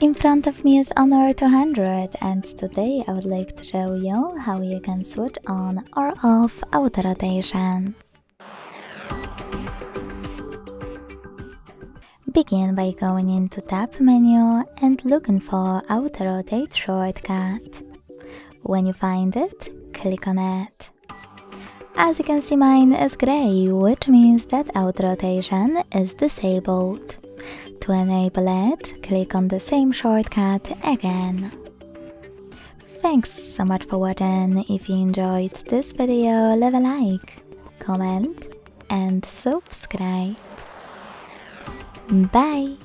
In front of me is Honor 200 and today I would like to show you how you can switch on or off auto rotation. Begin by going into tab menu and looking for auto rotate shortcut. When you find it, click on it. As you can see mine is grey, which means that auto rotation is disabled. To enable it, click on the same shortcut again. Thanks so much for watching. If you enjoyed this video, leave a like, comment and subscribe. Bye!